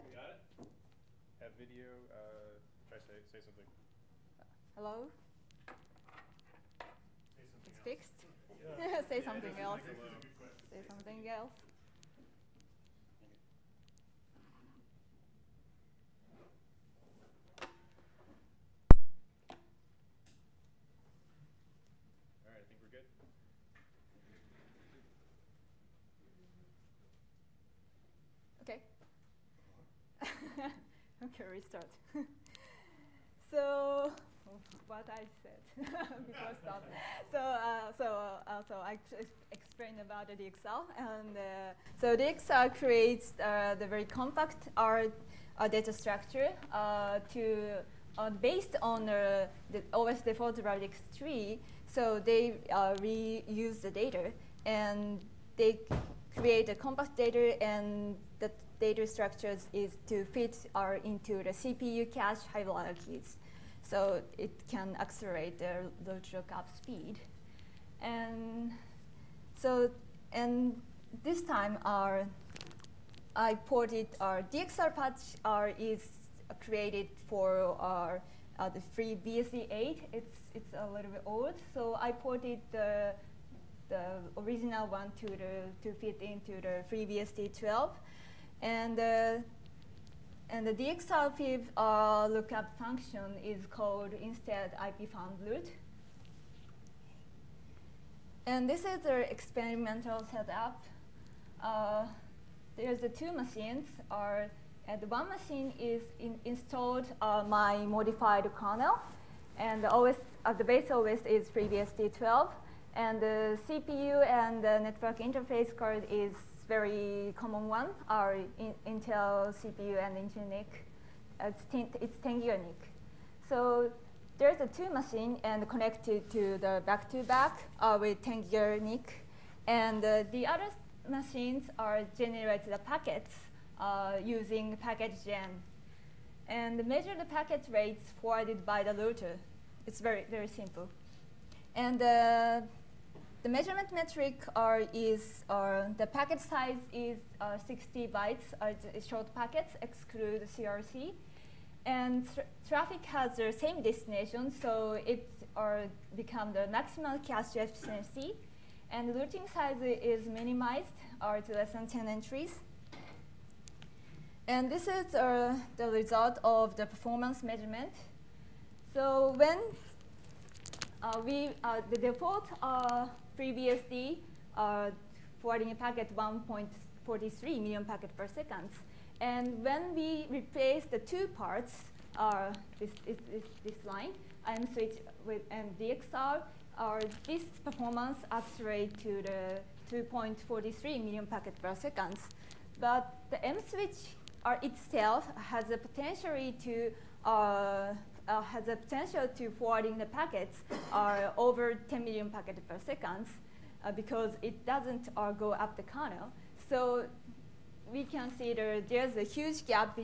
You got it? Have video, uh, try say, say something. Hello? Say something It's else. fixed. Say something else. doesn't make it. Say something else. All right, I think we're good. Okay. Okay, restart. so, what I said before stop. So, uh, so, uh, so I ex- explained about the DXR, and uh, so DXR creates uh, the very compact R uh, data structure uh, to based on the OS default radix tree. So they reuse the data and they create a compact data and data structures is to fit our into the CPU cache hierarchies. So it can accelerate the load lookup speed. And so, and this time our I ported our DXR patch R is created for our uh, the FreeBSD8. It's it's a little bit old, so I ported the the original one to the to fit into the FreeBSD12, and uh, and the DXR fib uh, lookup function is called instead IP found root. And this is the experimental setup. Uh, there's the two machines. Are the one machine is in installed uh, my modified kernel, and the OS uh, the base OS is FreeBSD12, and the CPU and the network interface card is very common one, are in Intel CPU and Intel NIC. It's 10, it's 10 year NIC. So there's a two machine and connected to the back-to-back uh, with 10 year NIC, and uh, the other machines are generate the packets uh, using packet gen and measure the packet rates forwarded by the router. It's very, very simple. And uh, the measurement metric are is uh, the packet size is uh, 60 bytes, uh, short packets, exclude CRC. And tra traffic has the same destination, so it uh, become the maximum cache efficiency. And routing size is minimized or to less than 10 entries. And this is uh, the result of the performance measurement. So when uh, we, uh, the default uh, FreeBSD uh, forwarding a packet 1.43 million packet per second. And when we replace the two parts, uh, this, this, this, line, and switch with and DXR, uh, this performance accelerate to the 2.43 million packet per second. But the M switch uh, itself has the potential to uh, uh, has the potential to forwarding the packets uh, over 10 million packets per second uh, because it doesn't uh, go up the kernel. So we can see there, there's a huge gap,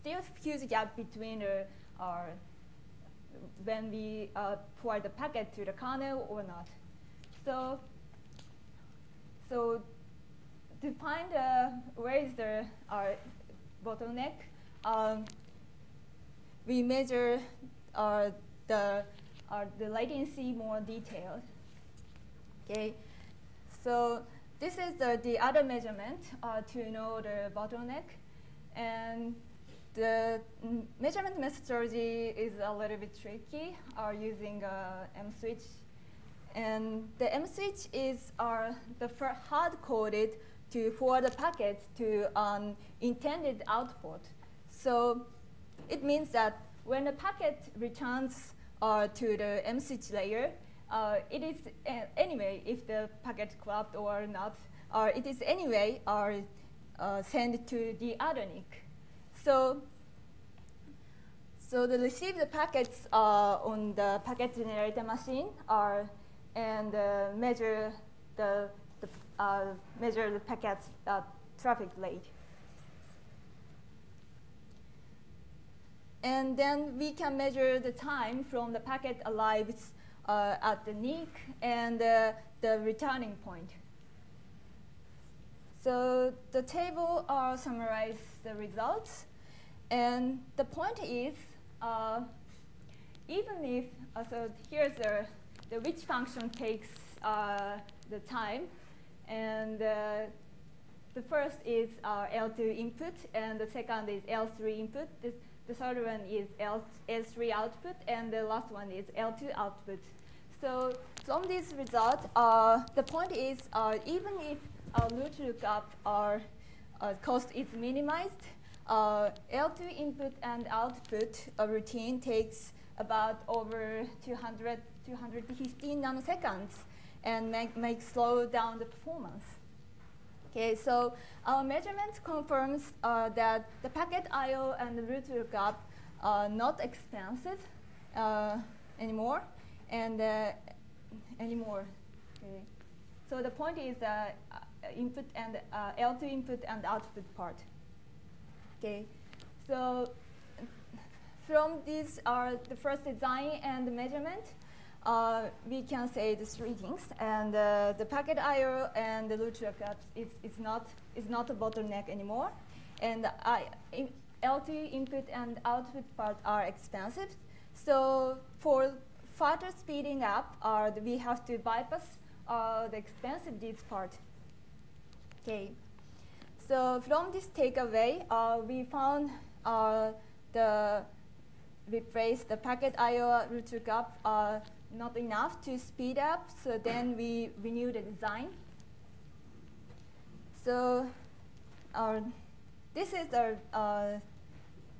still huge gap between our when we uh, forward the packet to the kernel or not. So, so to find uh, where is the our bottleneck, um, we measure uh, the uh, the latency more detailed. Okay, so this is the, the other measurement uh, to know the bottleneck, and the measurement methodology is a little bit tricky uh, using uh, mSwitch. And the mSwitch is uh, the hard coded to forward the packet to an intended output. So it means that when the packet returns uh, to the mSwitch layer, uh, it is uh, anyway, if the packet corrupt or not, uh, it is anyway uh, sent to the other NIC. So, so the received packets on the packet generator machine are and measure the, the measure the packet uh, traffic rate. And then we can measure the time from the packet arrives uh, at the NIC and uh, the returning point. So the table uh, summarizes the results. And the point is, uh, even if, uh, so here's the, the which function takes uh, the time, and uh, the first is uh, L2 input, and the second is L3 input. This, the third one is L, L3 output, and the last one is L2 output. So from this result, uh, the point is uh, even if our root lookup our uh, cost is minimized, uh, L2 input and output routine takes about over 200, 215 nanoseconds and make, make slow down the performance. Okay, so our measurement confirms uh, that the packet I.O. and the root lookup are not expensive uh, anymore, and uh, anymore. Okay. So the point is uh, input and uh, L2 input and output part. Okay, so from these are the first design and measurement. Uh, we can say the three things, and uh, the packet I/O and the root lookups is, is not is not a bottleneck anymore, and I, in L2 input and output part are expensive. So for further speeding up, uh, we have to bypass uh, the expensive disk part. Okay. So from this takeaway, uh, we found uh, the replace the packet I/O root lookup not enough to speed up. So then we renew the design. So uh, this is the uh,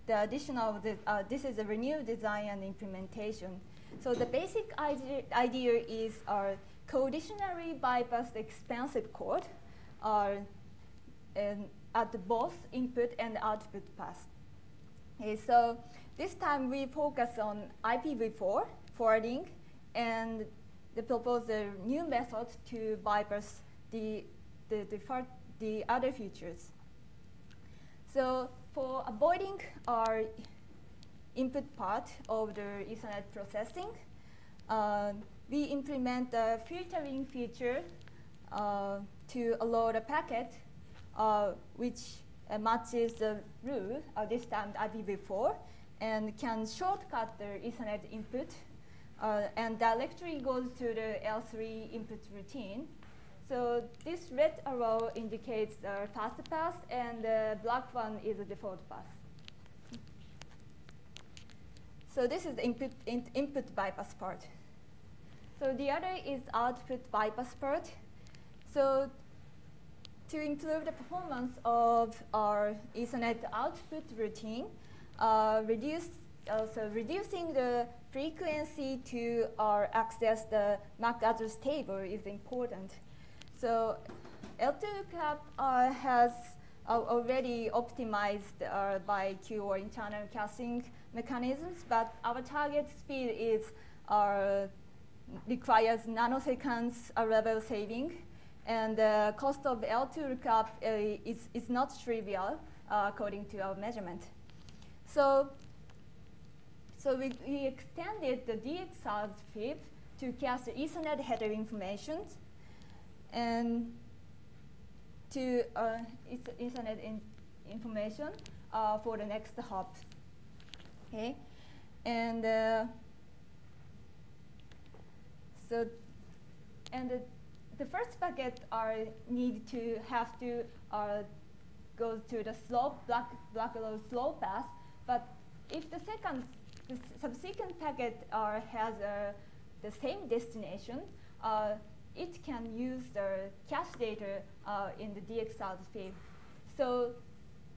the addition of the uh, this is a renewed design and implementation. So the basic idea, idea is our conditionally bypass the expensive code are at both input and output path. Okay, so this time we focus on IPv4 forwarding and they propose a new method to bypass the, the, the, the other features. So for avoiding our input part of the Ethernet processing, uh, we implement a filtering feature uh, to allow the packet uh, which uh, matches the rule, this time IPv4, and can shortcut the Ethernet input uh, and directly goes to the L3 input routine. So this red arrow indicates the fast path, and the black one is the default path. So this is the input, in, input bypass part. So the other is output bypass part. So to improve the performance of our Ethernet output routine, uh, reduce, also reducing the frequency to our access the MAC address table is important. So L2CAP uh, has uh, already optimized uh, by Q or internal caching mechanisms, but our target speed is uh, requires nanoseconds level saving, and the cost of L2 lookup uh, is, is not trivial uh, according to our measurement. So, so we, we extended the DXR FIB to cache the Ethernet header information and to uh, Ethernet in information uh, for the next hop. Okay, and uh, so and the, the first packet are need to have to uh, go to the slope black black slow path, but if the second the subsequent packet uh, has uh, the same destination, uh, it can use the cache data uh, in the DXR FIB. So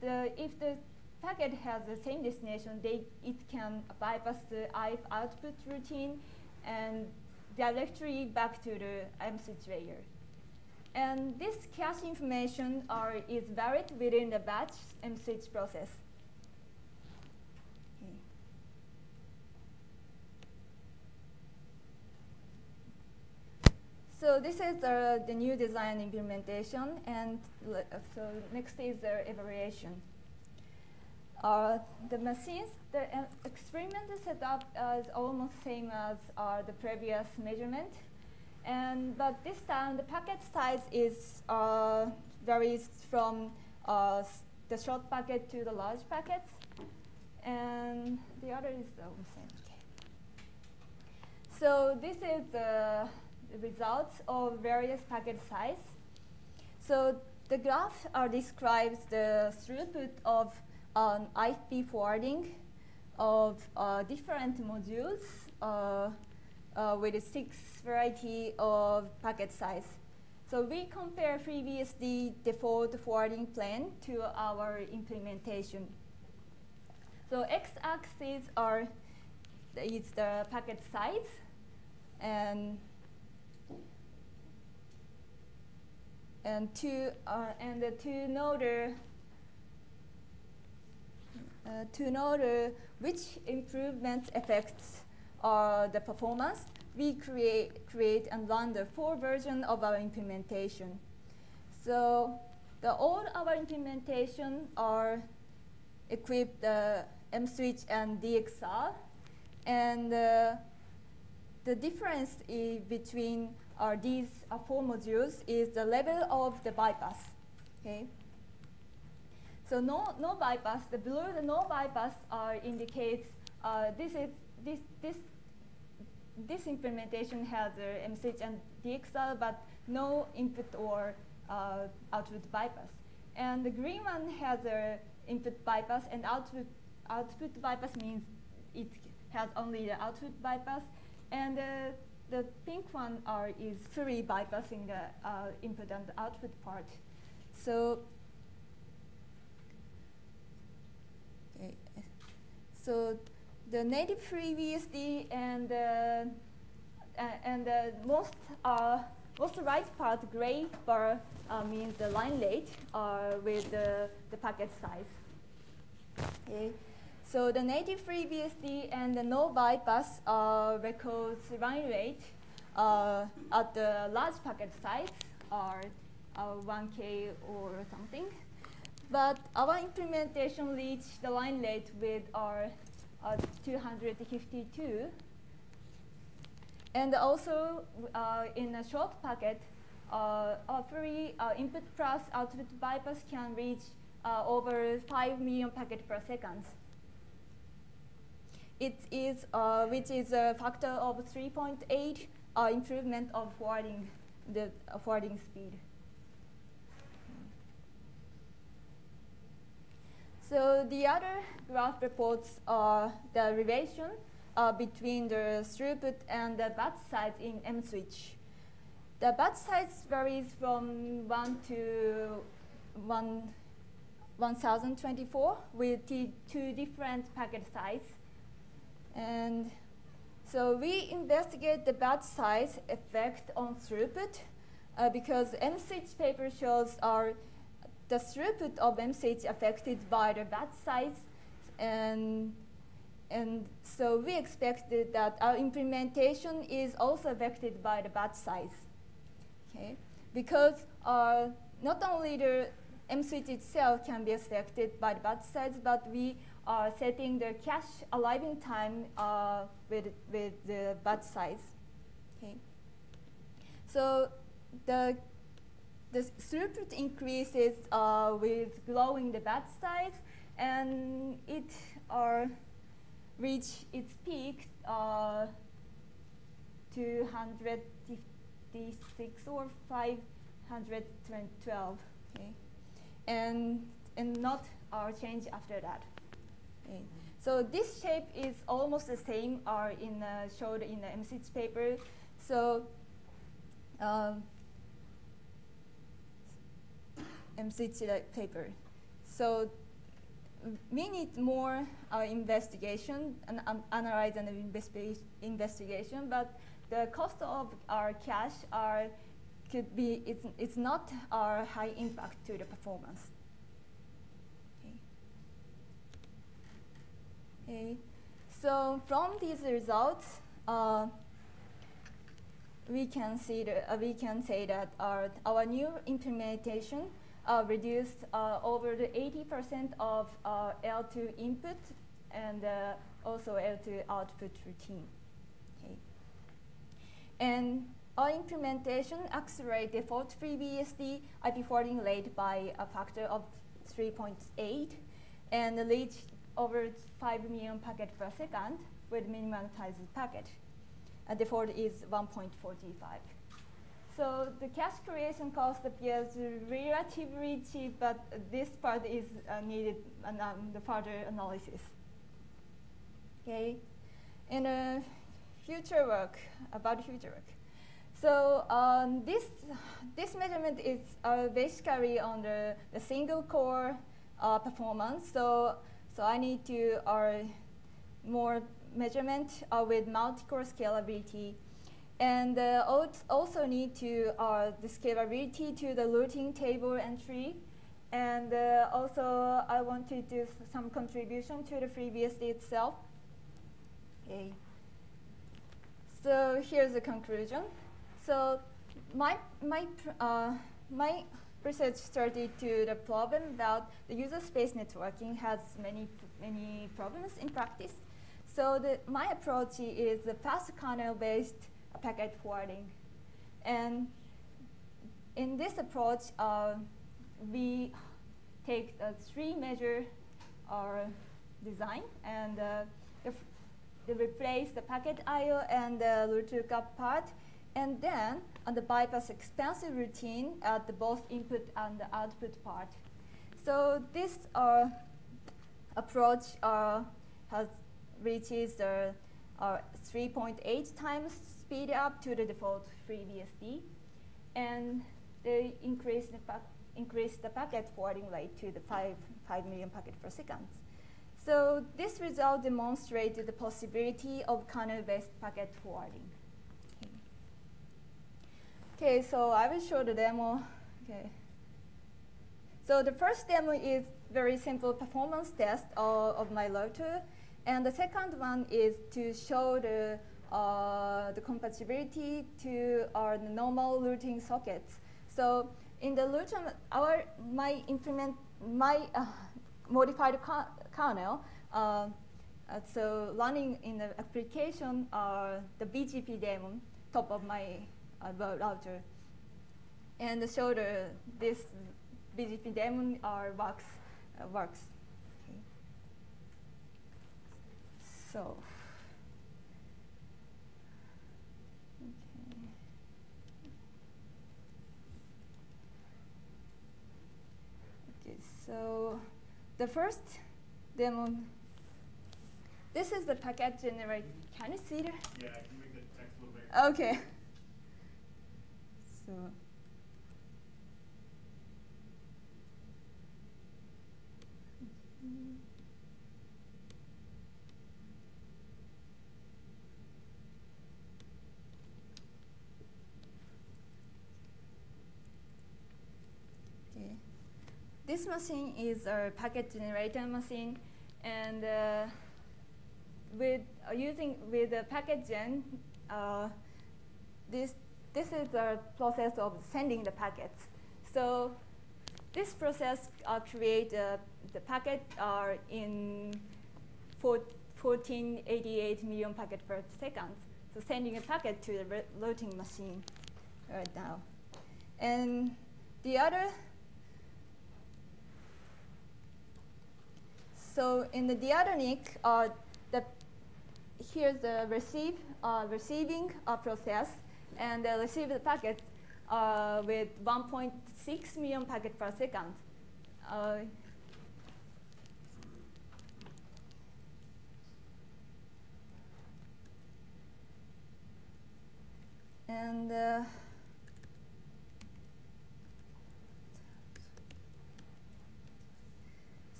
the, if the packet has the same destination, they, it can bypass the IF output routine and directly back to the mSwitch layer. And this cache information is buried within the batch mSwitch process. So this is uh, the new design implementation, and so next is the evaluation. Uh, the machines, the uh, experimental setup is almost same as uh, the previous measurement, and but this time the packet size is uh, varies from the short packet to the large packets, and the other is the same. So this is the results of various packet size. So the graph uh, describes the throughput of um, IFP forwarding of uh, different modules uh, uh, with six variety of packet size. So we compare FreeBSD default forwarding plan to our implementation. So x-axis are is the packet size, and and to uh, and to know the uh, to know the which improvement affects uh, the performance, we create create and run the full version of our implementation. So the all our implementation are equipped the mSwitch and DXR, and uh, the difference between uh, these uh, four modules is the level of the bypass. Okay. So no no bypass. The blue, the no bypass uh, indicates uh, this is this this this implementation has a MSH and DXR, but no input or uh, output bypass. And the green one has a input bypass, and output output bypass means it has only the output bypass, and uh, the pink one are, is fully bypassing the uh, input and output part. So, so the native FreeBSD and uh, and uh, most uh, most right part gray bar uh, means the line rate uh, with the, the packet size. Okay. So the native FreeBSD and the no bypass uh, records line rate uh, at the large packet size are uh, 1K or something. But our implementation reached the line rate with our uh, 252. And also uh, in a short packet, uh, a free input plus output bypass can reach over 5 million packets per second. It is, uh, which is a factor of 3.8 uh, improvement of forwarding, the uh, forwarding speed. So the other graph reports uh, the relation uh, between the throughput and the batch size in mSwitch. The batch size varies from 1 to 1, 1024 with two different packet size. And so we investigate the batch size effect on throughput uh, because mSwitch paper shows our the throughput of mSwitch affected by the batch size and and so we expected that our implementation is also affected by the batch size. Okay? Because uh, not only the mSwitch itself can be affected by the batch size, but we are setting the cache arriving time uh, with, with the batch size. Okay. So the, the throughput increases uh, with growing the batch size, and it uh, reach its peak uh, 256 or 512. Okay. And, and not our change after that. So this shape is almost the same are in uh, showed in the mSwitch paper. So um, mSwitch paper. So we need more uh, investigation and um, analyze and investigation, but the cost of our cache are could be it's, it's not our high impact to the performance. Okay. So from these results, uh, we can see that uh, we can say that our our new implementation uh, reduced uh, over the 80% of uh, L2 input and uh, also L2 output routine. Okay. And our implementation accelerated default FreeBSD IP forwarding rate by a factor of 3.8 and reached over 5 million packets per second with minimum size packet. A default is 1.45. So the cache creation cost appears relatively cheap, but this part is uh, needed um, the further analysis. Okay, in uh, future work about future work. So um, this this measurement is uh, basically on the, the single core uh, performance. So so I need to uh, more measurement uh, with multi-core scalability. And uh, also need to uh, the scalability to the routing table entry. And uh, also I want to do some contribution to the FreeBSD itself. Okay. So here's the conclusion. So my, my, uh, my research started to the problem that the user space networking has many, many problems in practice. So the, my approach is the fast kernel-based packet forwarding. And in this approach, uh, we take the three measure our design and uh, replace the packet IO and the root lookup part, and then on the bypass expensive routine at the both input and the output part. So this uh, approach uh, has reaches the uh, 3.8 times speed up to the default FreeBSD, and they increase the, increase the packet forwarding rate to the 5, 5 million packets per second. So this result demonstrated the possibility of kernel-based packet forwarding. Okay, so I will show the demo. Okay. So the first demo is very simple performance test of, of my router. And the second one is to show the, uh, the compatibility to our normal routing sockets. So in the router, our, my implement, my uh, modified kernel, uh, uh, so running in the application, uh, the BGP daemon, top of my uh, router. And show the, this BGP daemon uh, works, works. So, okay. Okay, so the first demo, this is the packet generator. Can you see it? Yeah, can you make the text a little bigger? Okay. So. -hmm. this machine is a packet generator machine, and uh, with uh, using with the packet gen, uh, this this is the process of sending the packets. So this process uh, create uh, the packet uh, in 1488 million packets per second. So sending a packet to the routing machine right now. And the other So in the diatonic, uh, the, here's the receive, uh, receiving uh, process, and they receive the packet uh, with 1.6 million packets per second. Uh, and uh,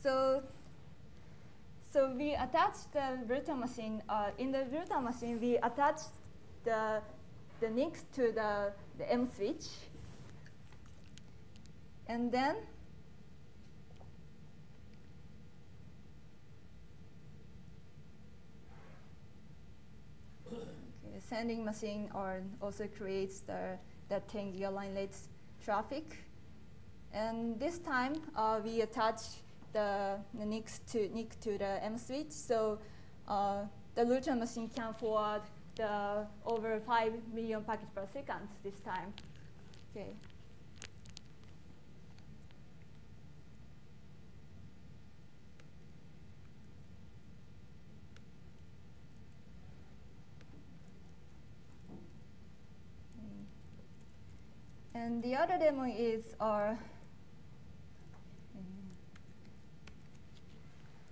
so so we attached the virtual machine. Uh, in the virtual machine, we attached the, the NICs to the, the mSwitch. And then okay, sending machine or also creates the, the 10 gigaline late traffic. And this time, uh, we attach the, the NICs to NIC to the mSwitch. So uh, the router machine can forward the over 5 million packets per second this time. Okay. And the other demo is our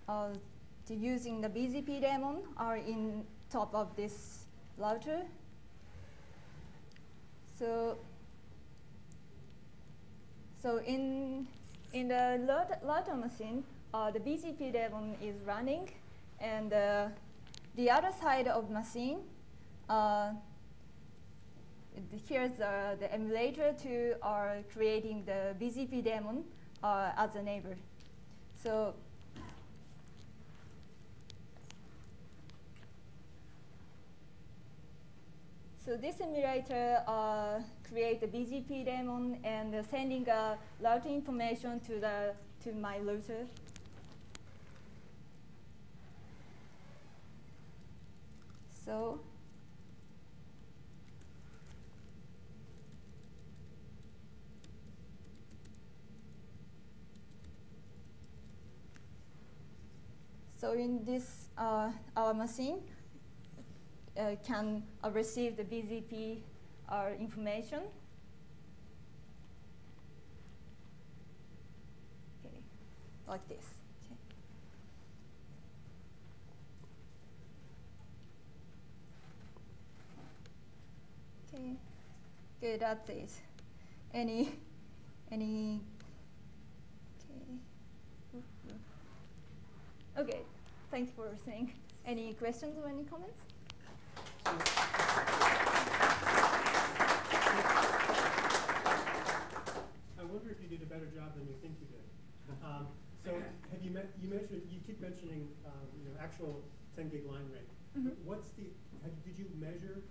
uh, using the BGP daemon are in top of this router. So, so in in the router machine, uh, the BGP daemon is running, and uh, the other side of machine, uh, here's uh, the emulator to are creating the BGP daemon uh, as a neighbor. So So this emulator uh, create a BGP daemon and uh, sending uh, routing information to the to my router. So So in this uh, our machine, can uh, receive the BGP uh, information. Okay, like this. Okay. Okay, that's it. Any, any, okay. Okay, thanks for listening. Any questions or any comments? I wonder if you did a better job than you think you did. Um, so have you met, you mentioned you keep mentioning um, you know actual 10 gig line rate. Mm -hmm. What's the have, did you measure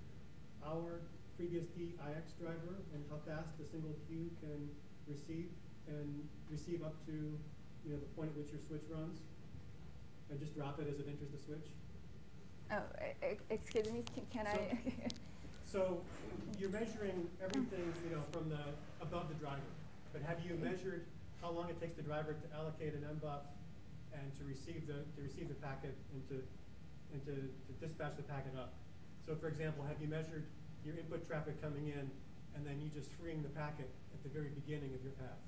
our FreeBSD IX driver and how fast a single queue can receive and receive up to you know the point at which your switch runs and just drop it as it enters the switch? Oh, excuse me, can, so, I? so you're measuring everything, you know, from the above the driver. But have you measured how long it takes the driver to allocate an MBUF and to receive the to receive the packet and to and to, to dispatch the packet up? So for example, have you measured your input traffic coming in and then you just freeing the packet at the very beginning of your path?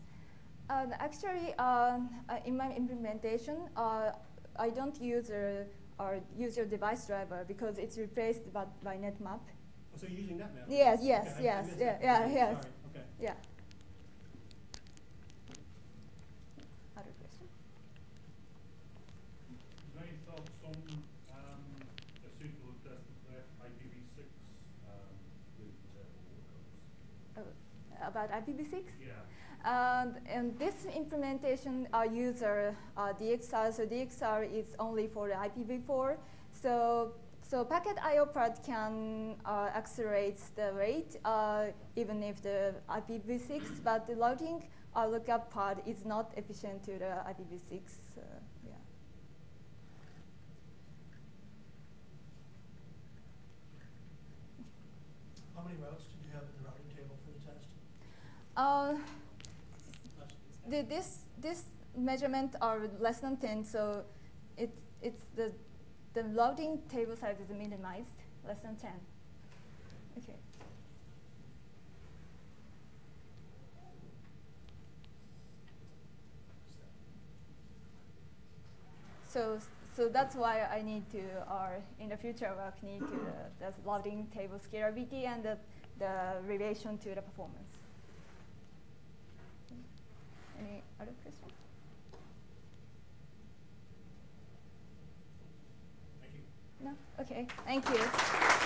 Uh, actually, uh, in my implementation, uh, I don't use a or use your device driver because it's replaced by, by NetMap. Oh, so you're using NetMap? Yes, yes, okay, yes, I, I yeah, yeah, yes. Sorry. Okay. Yeah. Other question? Any thoughts on um, a suitable test of IPv6 um, with uh, oh, about IPv6? And, and this implementation uh, user uh, DXR, so DXR is only for the IPv4. So, so packet IO part can uh, accelerate the rate uh, even if the IPv6, but the loading or lookup part is not efficient to the IPv6. Uh, yeah. How many routes did you have in the routing table for the test? Uh, the, this this measurement are less than 10, so it's it's the the loading table size is minimized, less than 10. Okay. So so that's why I need to, or in the future work, need to uh, the loading table scalability and the, the relation to the performance. Any other questions? Thank you. No? Okay, thank you.